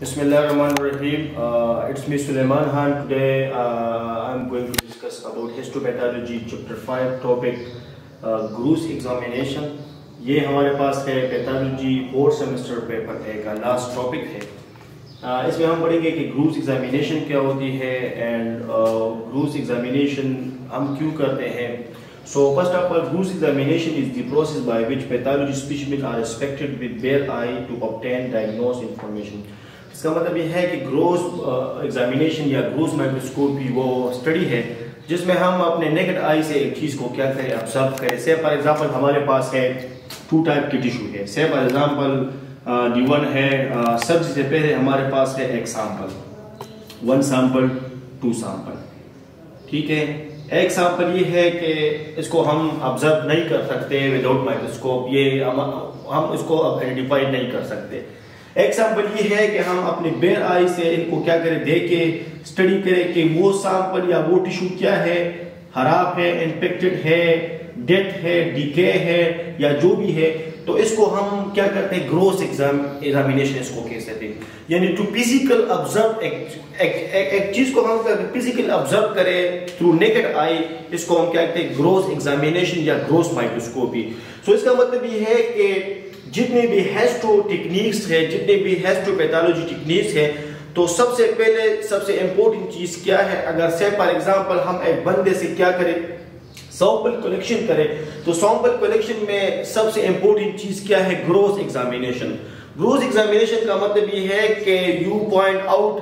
Bismillahirrahmanirrahim. Uh, it's me, Suleiman Han. Today, uh, I'm going to discuss about Histopathology Chapter 5 topic, uh, ये हमारे पास है pathology fourth semester paper है का last topic है uh, इसमें हम पढ़ेंगे कि ग्रूस एग्जामिनेशन क्या होती है एंड ग्रूस एग्जामिनेशन हम क्यों करते हैं so first of all gross examination is the process by which pathology specimen are expected with bare eye to obtain diagnose information इसका मतलब ये है कि ग्रोस एग्जामिनेशन uh, या ग्रोस माइक्रोस्कोपी वो स्टडी है जिसमें हम अपने नेकेड आई से एक चीज़ को क्या करें ऑब्ज़र्व करें। से फॉर एग्जांपल हमारे पास है टू टाइप की टिश्यू है। Say for example D one है uh, सबसे से पहले हमारे पास है एक sample one sample two sample ठीक है? एक सैंपल ये है कि इसको हम ऑब्ज़र्व नहीं कर सकते विदाउट माइक्रोस्कोप ये हम, हम इसको आइडेंटिफाई नहीं कर सकते। एग्ज़ाम्पल ये है कि हम अपने बेर आई से इनको क्या करें देखे स्टडी करें कि वो सैंपल या वो टिश्यू क्या है? खराब है इन्फेक्टेड है डेथ है डीके है या जो भी है तो इसको हम क्या करते हैं? ग्रोस एग्ज़ाम एग्जामिनेशन इसको कह सकते हैं। यानी टू फ़िज़िकल ऑब्ज़र्व एक, चीज़ को हम फ़िज़िकल ऑब्ज़र्व करें थ्रू नेकेड आई इसको हम क्या कहते हैं? ग्रोस एग्जामिनेशन या ग्रोस माइक्रोस्कोपी सो इसका मतलब ये है कि जितने भी हेस्टो टेक्निक्स है, जितने भी हेस्टोपैथोलॉजी टेक्निक्स है तो सबसे पहले, सबसे इंपॉर्टेंट चीज़ क्या है? अगर से फॉर एग्जांपल हम एक बंदे से क्या करें? सैंपल कलेक्शन करें। तो सैंपल कलेक्शन में सबसे इंपॉर्टेंट चीज़ क्या है? ग्रोथ एग्जामिनेशन ग्रोथ एग्जामिनेशन का मतलब ये है कि यू पॉइंट आउट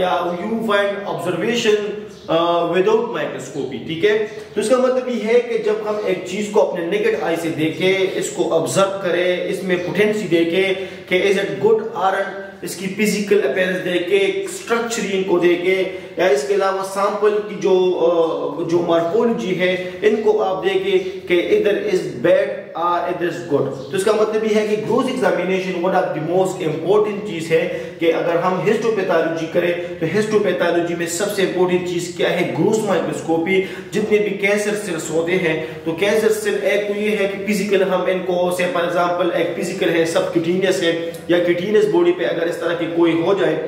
या you find observation without microscopy ठीक है? तो इसका मतलब ये है कि जब हम एक चीज़ को अपने नेकेड आई से देखें, इसको ऑब्ज़र्व करें, इसमें पोटेंसी देखें कि इज़ इट गुड आर इसकी फ़िज़िकल अपेयरेंस देके स्ट्रक्चर इनको देके या इसके अलावा सैंपल की जो जो मार्फोलॉजी है, इनको आप देखे कि इधर इज़ बैड गुड तो इसका मतलब है कि growth examination one of the most important चीज़ है कि अगर हम हिस्टोपैथोलॉजी करें तो हिस्टोपैथोलॉजी में सबसे इंपॉर्टेंट चीज़ क्या है? ग्रोथ माइक्रोस्कोपी जितने भी कैंसर सेल्स होते हैं तो कैंसर सेल एक तो ये है कि फ़िज़िकल हम इनको से फॉर एग्ज़ाम्पल एक फ़िज़िकल है सब क्यूटीनियस है या क्यूटीनियस बॉडी पे अगर इस तरह की कोई हो जाए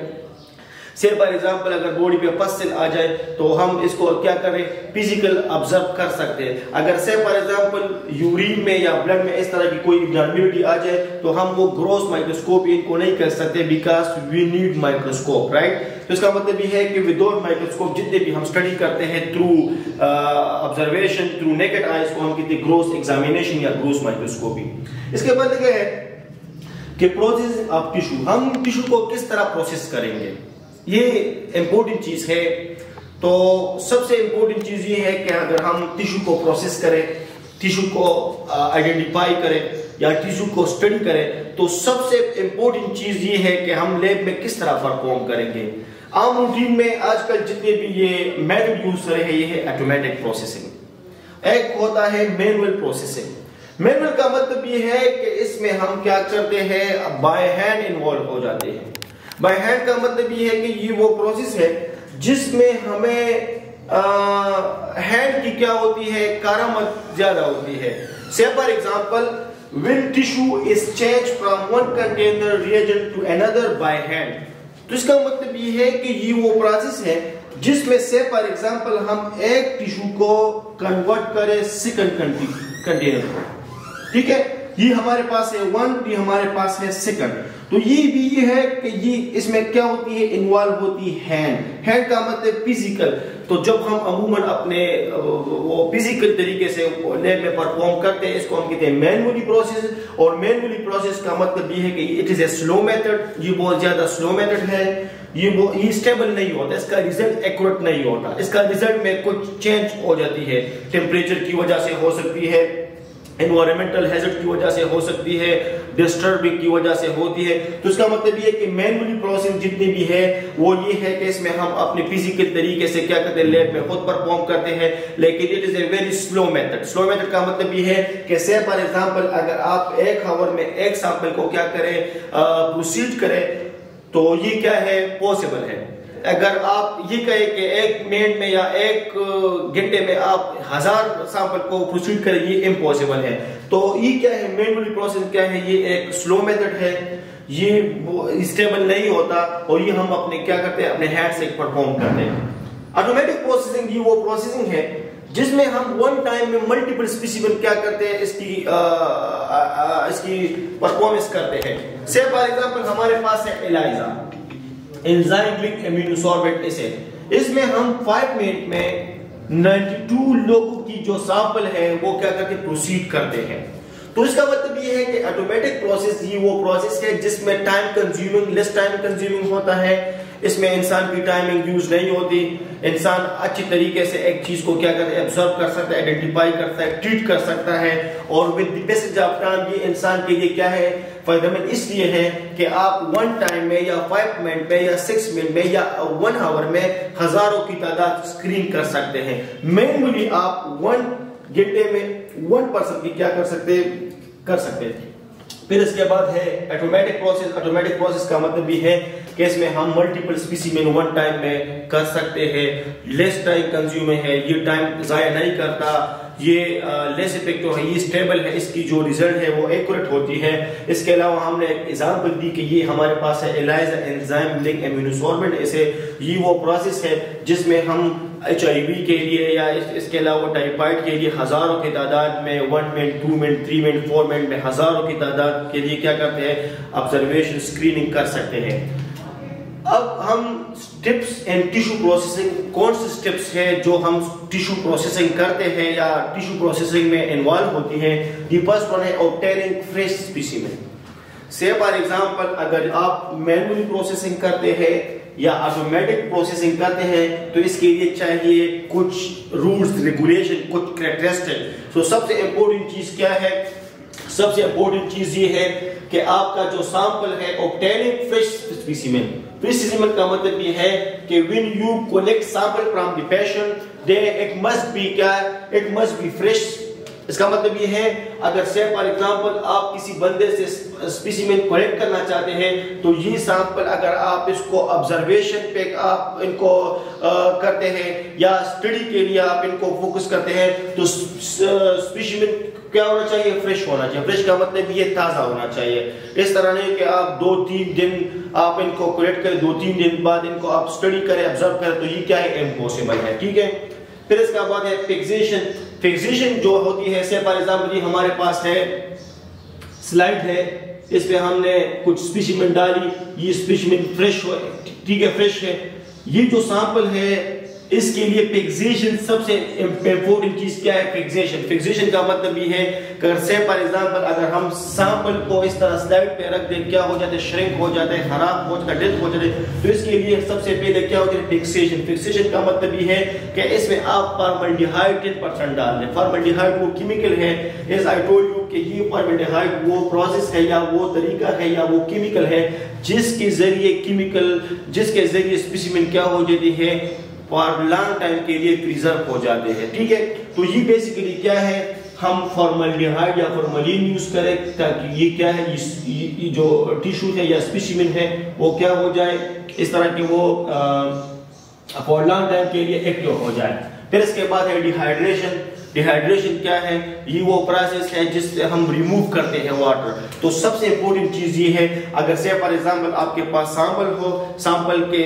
से फॉर एग्ज़ाम्पल अगर बॉडी पे पस्सिल आ जाए तो हम इसको क्या करें फ़िज़िकल ऑब्ज़र्व कर सकते हैं। अगर से फॉर एग्ज़ाम्पल यूरिन में या ब्लड में इस तरह की कोई एबनॉर्मलिटी आ जाए तो हम वो ग्रोस माइक्रोस्कोप इनको नहीं कर सकते because we need microscope right तो इसका मतलब ये है कि विदाउट माइक्रोस्कोप जितने भी हम स्टडी करते हैं through observation through naked eyes को हम कहते हैं ग्रोस एग्जामिनेशन या ग्रोस माइक्रोस्कोपी इसके बाद क्या है कि प्रोसेस ऑफ़ टिश्यू हम टिश्यू को किस तरह प्रोसेस करेंगे? ये इंपॉर्टेंट चीज़ है। तो सबसे इंपॉर्टेंट चीज़ ये है कि अगर हम टिश्यू को प्रोसेस करें टिश्यू को आइडेंटिफाई करें या टिश्यू को स्टडी करें तो सबसे इंपॉर्टेंट चीज़ ये है कि हम लैब में किस तरह परफॉर्म करेंगे। आम रूटीन में आजकल जितने भी ये मेथड यूज़ कर हैं, ये है ऑटोमेटिक प्रोसेसिंग एक होता है मैनुअल प्रोसेसिंग मैनुअल का मतलब ये है कि इसमें हम क्या करते हैं? बाय हैंड इन्वॉल्व हो जाते हैं। बाय हैंड का मतलब ये है कि ये वो प्रोसेस है जिसमें हमें हैंड की क्या होती है? कारामत ज़्यादा होती है। Say for example when tissue is changed from one container reagent to another by hand. तो इसका मतलब ये है कि ये वो प्रोसेस है जिसमें से फॉर एग्जांपल हम एक टिश्यू को कन्वर्ट करें सेकंड कंटेनर ठीक है? ये हमारे पास है वन ये हमारे पास है सेकंड तो ये भी ये है कि ये इसमें क्या होती है? इन्वॉल्व होती है हैंड का मतलब फ़िज़िकल तो जब हम अमूमन अपने वो फ़िज़िकल तरीके से लैब में परफॉर्म करते हैं, इसको हम कहते हैं मैनुअली प्रोसेस और मैनुअली प्रोसेस का मतलब ये है कि it is a slow method ये बहुत ज़्यादा स्लो मेथड है. ये वो, ये स्टेबल नहीं होता. इसका रिज़ल्ट एक्यूरेट नहीं होता. इसका रिज़ल्ट में कुछ चेंज हो जाती है. टेम्परेचर की वजह से हो सकती है. एनवायरमेंटल हैजर्ड की वजह से हो सकती है डिस्टर्बिंग की वजह से होती है। तो इसका मतलब ये कि मैनुअली प्रोसेसिंग जितनी भी है, वो ये है कि इसमें हम अपने फ़िज़िकल तरीके से क्या करते हैं लैब में खुद परफॉर्म करते हैं, लेकिन it is a very slow method slow method का मतलब ये है कि से फॉर एग्ज़ाम्पल अगर आप एक आवर में एक सैंपल को क्या करें प्रोसीड करें तो ये क्या है पॉसिबल है। अगर आप ये कहें कि एक मिनट में या एक घंटे में आप हज़ार सैंपल को प्रोसीड करें ये इम्पॉसिबल है। तो ये क्या है? मैनुअली प्रोसेस क्या है? ये एक स्लो मेथड है। ये स्टेबल नहीं होता और ये हम अपने क्या करते हैं? अपने हैंड से परफॉर्म करते हैं। ऑटोमेटिक प्रोसेसिंग ये वो प्रोसेसिंग है जिसमें हम वन टाइम में मल्टीपल स्पीसीबल क्या करते हैं? इसकी आ, आ, आ, इसकी परफॉर्मेंस करते हैं। से फॉर एग्जांपल हमारे पास है एलाइजा एंजाइम इम्यूनोसॉर्बेंट एसिड इसमें हम 5 मिनट में 92 लोगों की जो सैंपल है, वो क्या करके प्रोसीड करते हैं। तो इसका मतलब ये है कि ऑटोमेटिक प्रोसेस ये वो प्रोसेस है जिसमें time consuming less time consuming होता है। इसमें इंसान की टाइमिंग यूज़ नहीं होती। इंसान अच्छी तरीके से एक चीज़ को क्या करता है ऑब्ज़र्व कर सकता है आइडेंटिफाई करता है ट्रीट कर सकता है और विद ऑफ़ टाइम ये इंसान के लिए क्या है फ़ायदेमंद इसलिए है कि आप वन टाइम में या फाइव मिनट में या सिक्स मिनट में या वन आवर में हज़ारों की तादाद स्क्रीन कर सकते हैं। मेनली आप वन घंटे में वन परसेंट की क्या कर सकते कर सकते हैं फिर इसके बाद है ऑटोमेटिक प्रोसेस ऑटोमेटिक प्रोसेस का मतलब भी है कि इसमें हम मल्टीपल स्पीसीमेन वन टाइम में कर सकते हैं। लेस टाइम कंज्यूम है, ये टाइम जाया नहीं करता। ये लेस इफ़ेक्टिव है, ये स्टेबल है, इसकी जो रिज़ल्ट है वो एक्यूरेट होती है। इसके अलावा हमने एक एग्ज़ाम्पल दी कि ये हमारे पास है एलाइजा एंजाइम लिंक इम्यूनोसॉर्बेंट ऐसे ये वो प्रोसेस है जिसमें हम एच के लिए या इस, इसके अलावा टाइफाइड के लिए हज़ारों की तादाद में one minute two minute three minute four minute में हज़ारों की तादाद के लिए क्या करते हैं? ऑब्जर्वेशन स्क्रीनिंग कर सकते हैं। अब हम स्टेप्स एंड टिश्यू प्रोसेसिंग कौन से स्टेप्स है जो हम टिश्यू प्रोसेसिंग करते हैं या टिश्यू प्रोसेसिंग में इन्वॉल्व होती है? दी फ़र्स्ट वन है ऑब्टेनिंग फ्रेश स्पीसीमेन से फॉर एग्ज़ाम्पल अगर आप मैनुअली प्रोसेसिंग करते हैं या ऑटोमेटिक प्रोसेसिंग करते हैं तो इसके लिए चाहिए कुछ रूल्स रेगुलेशन कुछ करेक्टरिस्टिक तो सबसे इंपॉर्टेंट चीज़ क्या है? सबसे इंपॉर्टेंट चीज़ ये है कि आपका जो सैंपल है obtaining fresh specimen fresh specimen का मतलब ये है कि when you collect sample from the patient they it must be क्या? इट मस्ट बी फ्रेश इसका मतलब ये है अगर से फॉर एग्जांपल आप किसी बंदे से स्पीसीमेन कलेक्ट करना चाहते हैं तो ये सैंपल अगर आप इसको ऑब्जर्वेशन पे आप इनको आ, करते हैं या स्टडी के लिए आप इनको फोकस करते हैं तो स्पीसीमेन क्या होना चाहिए? फ्रेश होना चाहिए। फ्रेश का मतलब ये ताज़ा होना चाहिए। इस तरह नहीं कि आप दो तीन दिन आप इनको कलेक्ट करें दो तीन दिन बाद इनको आप स्टडी करें ऑब्ज़र्व करें तो ये क्या है? इम्पॉसिबल है। ठीक है? फिर इसका बाद है फिक्सेशन फिक्सेशन जो होती है से फॉर एग्ज़ाम्पल हमारे पास है स्लाइड है, इस पे हमने कुछ स्पीशीमेंट डाली, ये स्पीशीमेंट फ्रेश हो, ठीक है फ्रेश है। ये जो सैंपल है इसके लिए फिक्सेशन सबसे इंपॉर्टेंट चीज़ क्या है? फिक्सेशन फिक्सेशन का मतलब ये है, अगर से फॉर एग्जांपल अगर हम सैंपल को इस तरह स्लाइड पे रख दें, क्या हो जाता है? श्रिंक हो जाता है, खराब हो जाता है डेथ हो जाता है। तो इसके लिए सबसे पहले क्या होता है? फिक्सेशन फिक्सेशन का मतलब ये है कि इसमें आप फॉर्मल्डिहाइड 10% डाल दें। फॉर्मल्डिहाइड वो केमिकल है। एज आई टोल्ड यू कि ये फॉर्मल्डिहाइड वो प्रोसेस है या वो तरीका है या वो केमिकल है, जिसके ज़रिए केमिकल जिसके ज़रिए स्पेसिमेन क्या हो जाती है? फॉर लॉन्ग टाइम के लिए प्रिजर्व हो जाते हैं। ठीक है? तो ये बेसिकली क्या है? हम फॉर्मल्डिहाइड या फॉर्मलिन यूज़ करें ताकि ये क्या है? इस, ये जो टिश्यू है या स्पीशीमिन है, वो क्या हो जाए? इस तरह की वो फॉर लॉन्ग टाइम के लिए एक्टिव हो जाए। फिर इसके बाद है डिहाइड्रेशन डिहाइड्रेशन क्या है? ये वो प्रोसेस है जिससे हम रिमूव करते हैं वाटर तो सबसे इंपॉर्टेंट चीज़ ये है, अगर से फॉर एग्जांपल आपके पास सैंपल हो सैंपल के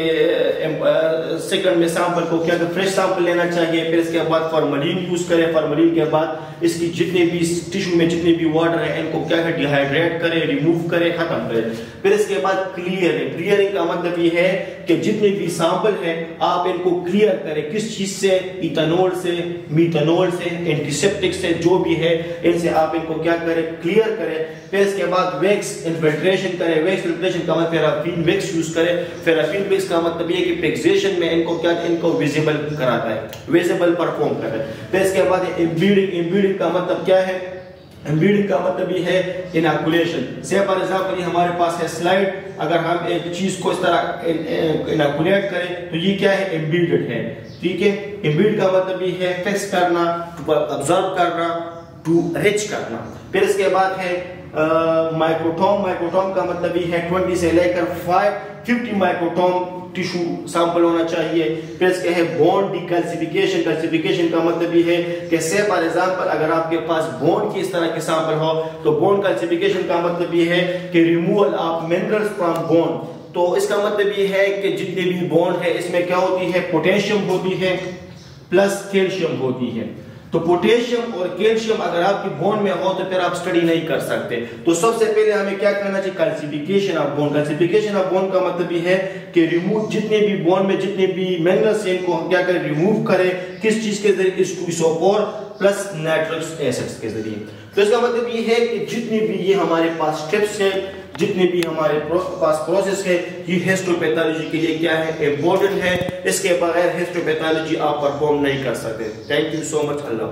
सेकंड में सैंपल को क्या फ्रेश सैंपल लेना चाहिए, फिर इसके बाद फॉर्मलिन यूज़ करें। फॉर्मलिन के बाद इसकी जितने भी टिश्यू में जितने भी वाटर है, इनको क्या है डिहाइड्रेट करें रिमूव करें, खत्म करें। फिर इसके बाद क्लियरिंग क्लियरिंग का मतलब ये है कि जितने भी सैंपल है, आप इनको क्लियर करें। किस चीज़ से? इथेनॉल से मीथेनॉल से। एंटीसेप्टिक से जो भी है, इनसे आप इनको क्या करें? क्लियर करें। फिर इसके बाद वैक्स इन्फिल्ट्रेशन करें। वैक्स इन्फिल्ट्रेशन का मतलब फेराफिन वैक्स यूज़ करें। फेराफिन वैक्स का मतलब ये कि फिक्सेशन में इनको क्या, इनको विजिबल कराता है। विजिबल परफॉर्म कर फिर इसके बाद इम्ब्यूडिंग इम्ब्यूडिंग का मतलब क्या है? एम्बीडिंग का मतलब ये है इनकुलेशन से फॉर एग्जांपल ये हमारे पास है स्लाइड अगर हम एक चीज़ को इस तरह इनकुलेट करें तो ये क्या है? एम्बीडेड है। ठीक है? एम्बीड का मतलब ये है फिक्स करना ऑब्ज़र्व करना टू रिच करना। फिर इसके बाद है माइक्रोटोम माइक्रोटोम का मतलब ये है 20 से लेकर 550 माइक्रोटोम टिश्यू सैंपल होना चाहिए। फिर इसके है बोन डिकल्सिफिकेशन कैल्सिफिकेशन का मतलब ये है कि से फॉर एग्जांपल अगर आपके पास बोन की इस तरह के सैंपल हो तो बोन कैल्सिफिकेशन का मतलब ये है कि removal of minerals from bone तो इसका मतलब ये है कि जितने भी बोन है, इसमें क्या होती है? पोटेशियम होती है। प्लस कैल्शियम होती है। तो पोटेशियम और कैल्शियम अगर आपकी बोन में हो तो फिर आप स्टडी नहीं कर सकते। तो सबसे पहले हमें क्या करना चाहिए? Calcification of bone calcification of bone का मतलब है कि रिमूव जितने भी बोन में जितने भी मिनरल्स हैं इनको हम क्या करें? रिमूव करें। किस चीज़ के ज़रिए? इसोपोर प्लस नाइट्रिक्स एसिड्स के ज़रिए। तो इसका मतलब ये है कि जितनी भी ये हमारे पास स्टेप्स हैं जितने भी हमारे पास प्रोसेस है, ये हिस्टोपैथोलॉजी के लिए क्या है? इम्पोर्टेंट है। इसके बगैर हिस्टोपैथोलॉजी आप परफॉर्म नहीं कर सकते। Thank you so much Allah